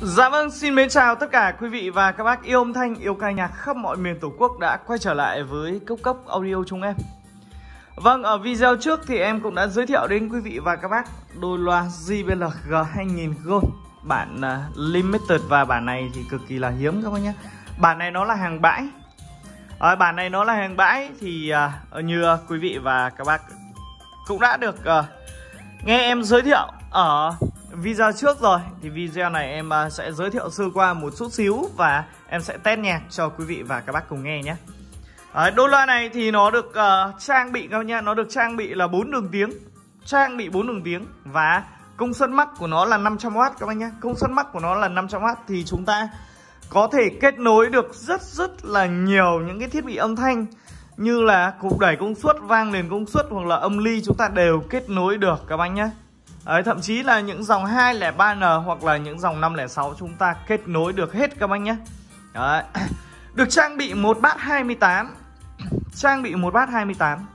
Dạ vâng, xin mến chào tất cả quý vị và các bác yêu âm thanh, yêu ca nhạc khắp mọi miền Tổ quốc đã quay trở lại với Cốc Cốc Audio chúng em. Vâng, ở video trước thì em cũng đã giới thiệu đến quý vị và các bác đôi loa JBL G2000 Gold bản uh, Limited và bản này thì cực kỳ là hiếm các bác nhé. Bản này nó là hàng bãi. Ở bản này nó là hàng bãi thì uh, như quý vị và các bác cũng đã được uh, nghe em giới thiệu ở video trước rồi thì video này em à, sẽ giới thiệu sơ qua một chút xíu và em sẽ test nhạc cho quý vị và các bác cùng nghe nhé. Đấy, đôi loa này thì nó được uh, trang bị các nha nó được trang bị là bốn đường tiếng trang bị bốn đường tiếng và công suất mắc của nó là 500W các bác nhé. Công suất mắc của nó là 500W thì chúng ta có thể kết nối được rất rất là nhiều những cái thiết bị âm thanh như là cục đẩy công suất vang nền công suất hoặc là âm ly chúng ta đều kết nối được các bác nhé. Đấy, thậm chí là những dòng 203N hoặc là những dòng 506 chúng ta kết nối được hết các anh nhé. Đấy. Được trang bị một bát 28. Trang bị một bát 28.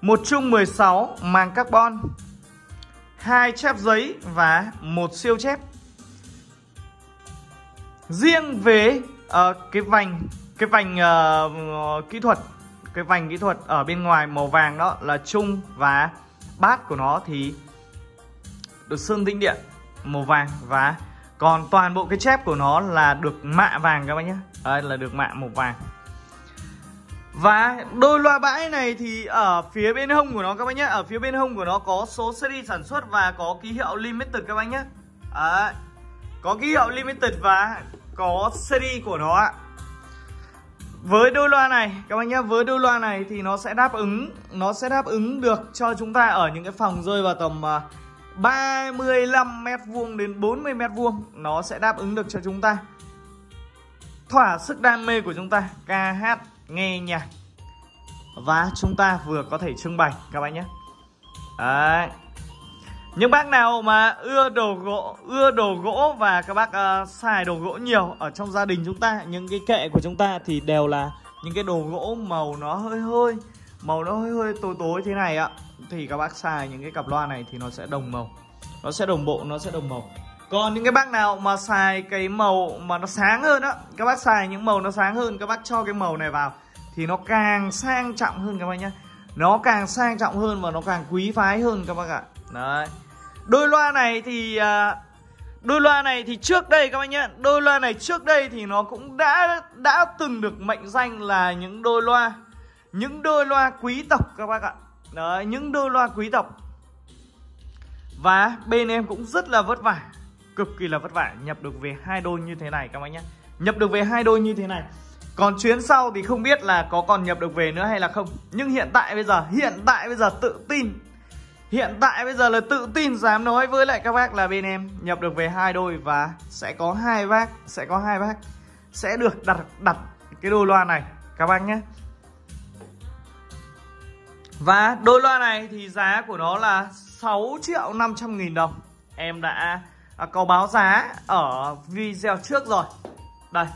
Một chung 16 màng carbon, hai chép giấy và một siêu chép. Riêng về uh, cái vành cái vành uh, kỹ thuật, cái vành kỹ thuật ở bên ngoài màu vàng đó là chung và bát của nó thì được sơn tĩnh điện màu vàng. Và còn toàn bộ cái chép của nó là được mạ vàng các bác nhé. Đây là được mạ màu vàng. Và đôi loa bãi này thì ở phía bên hông của nó các bác nhé. Ở phía bên hông của nó có số series sản xuất và có ký hiệu limited các bác nhé. Đấy. Có ký hiệu limited và có series của nó ạ. Với đôi loa này các bác nhé với đôi loa này thì nó sẽ đáp ứng nó sẽ đáp ứng được cho chúng ta ở những cái phòng rơi vào tầm uh, 35 mét vuông đến 40 mét vuông nó sẽ đáp ứng được cho chúng ta. Thỏa sức đam mê của chúng ta ca hát nghe nhạc. Và chúng ta vừa có thể trưng bày các bạn nhé. Đấy. Những bác nào mà ưa đồ gỗ ưa đồ gỗ và các bác uh, xài đồ gỗ nhiều ở trong gia đình chúng ta những cái kệ của chúng ta thì đều là những cái đồ gỗ màu nó hơi hơi màu nó hơi hơi tối tối thế này ạ thì các bác xài những cái cặp loa này thì nó sẽ đồng màu. Nó sẽ đồng bộ, nó sẽ đồng màu. Còn những cái bác nào mà xài cái màu mà nó sáng hơn á, các bác xài những màu nó sáng hơn, các bác cho cái màu này vào, thì nó càng sang trọng hơn các bác nhé nó càng sang trọng hơn và nó càng quý phái hơn các bác ạ. Đấy. Đôi loa này thì à, đôi loa này thì trước đây các bác nhé đôi loa này trước đây thì nó cũng đã đã từng được mệnh danh là những đôi loa, những đôi loa quý tộc các bác ạ. Đấy, những đôi loa quý tộc. Và bên em cũng rất là vất vả Cực kỳ là vất vả Nhập được về hai đôi như thế này các bác nhé Nhập được về hai đôi như thế này. Còn chuyến sau thì không biết là có còn nhập được về nữa hay là không. Nhưng hiện tại bây giờ Hiện tại bây giờ tự tin. Hiện tại bây giờ là tự tin dám nói với lại các bác là bên em nhập được về hai đôi và sẽ có hai bác sẽ có hai bác sẽ được đặt đặt cái đôi loa này. Các bác nhé và đôi loa này thì giá của nó là 6 triệu 500 nghìn đồng. Em đã à, có báo giá ở video trước rồi. Đây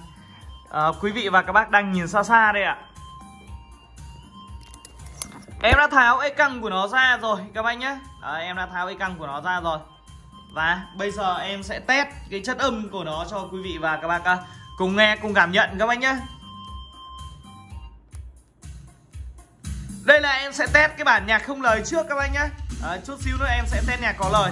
à, Quý vị và các bác đang nhìn xa xa đây ạ. Em đã tháo cái căng của nó ra rồi các bác nhé à, Em đã tháo cái căng của nó ra rồi. Và bây giờ em sẽ test cái chất âm của nó cho quý vị và các bác cùng nghe cùng cảm nhận các bác nhé Đây là em sẽ test cái bản nhạc không lời trước các anh nhé à, ờ, Chút xíu nữa em sẽ test nhạc có lời.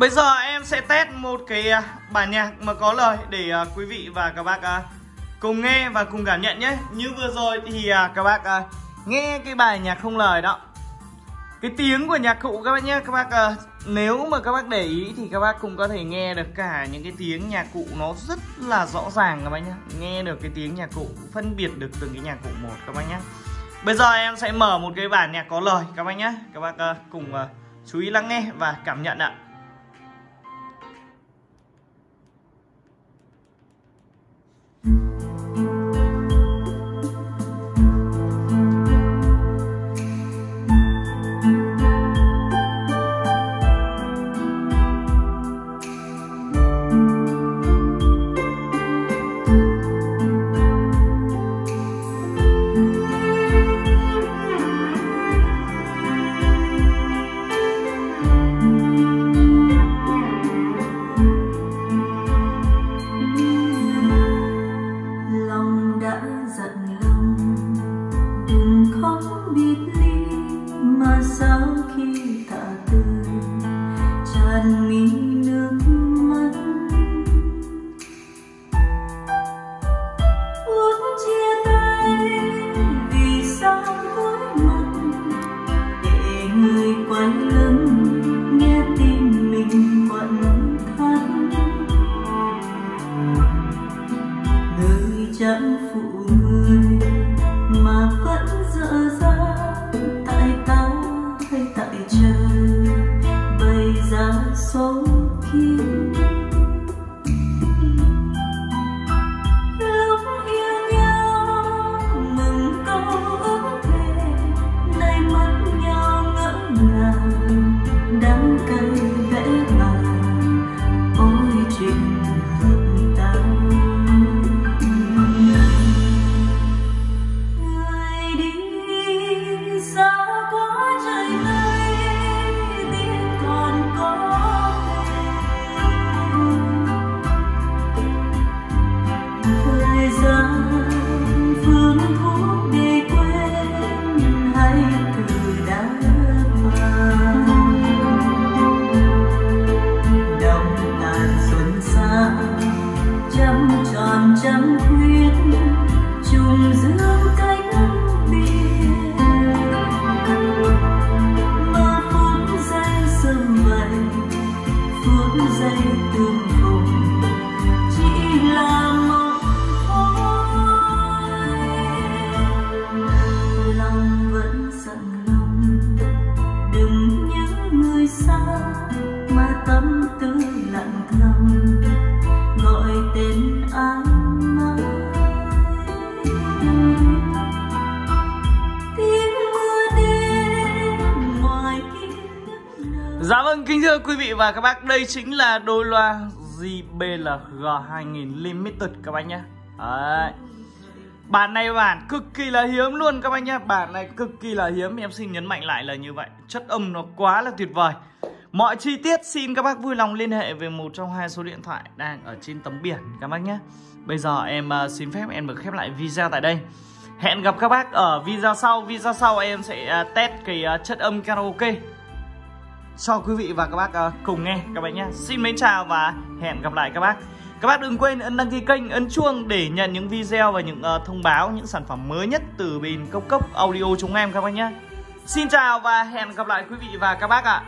Bây giờ em sẽ test một cái à, bản nhạc mà có lời để à, quý vị và các bác à, cùng nghe và cùng cảm nhận nhé. Như vừa rồi thì các bác nghe cái bài nhạc không lời đó. Cái tiếng của nhạc cụ các bác nhé Các bác nếu mà các bác để ý thì các bác cũng có thể nghe được cả những cái tiếng nhạc cụ nó rất là rõ ràng các bác nhé. Nghe được cái tiếng nhạc cụ, phân biệt được từng cái nhạc cụ một các bác nhé. Bây giờ em sẽ mở một cái bản nhạc có lời các bác nhé. Các bác cùng chú ý lắng nghe và cảm nhận ạ. không biết Để mà sao khi ta từ hấp mình phút giây tương lai thưa quý vị và các bác, đây chính là đôi loa JBL 2000 Limited các bác nhé. Đấy. Bản này bản cực kỳ là hiếm luôn các bác nhé. Bản này cực kỳ là hiếm, em xin nhấn mạnh lại là như vậy. Chất âm nó quá là tuyệt vời. Mọi chi tiết xin các bác vui lòng liên hệ về một trong hai số điện thoại đang ở trên tấm biển các bác nhé. Bây giờ em à, xin phép em được khép lại video tại đây. Hẹn gặp các bác ở video sau. Video sau em sẽ à, test cái à, chất âm karaoke cho quý vị và các bác ờ, cùng nghe các bạn nhé. Xin mến chào và hẹn gặp lại các bác. Các bác đừng quên ấn đăng ký kênh, ấn chuông để nhận những video và những uh, thông báo những sản phẩm mới nhất từ bên Cốc Cốc Audio chúng em các bác nhé. Xin chào và hẹn gặp lại quý vị và các bác ạ.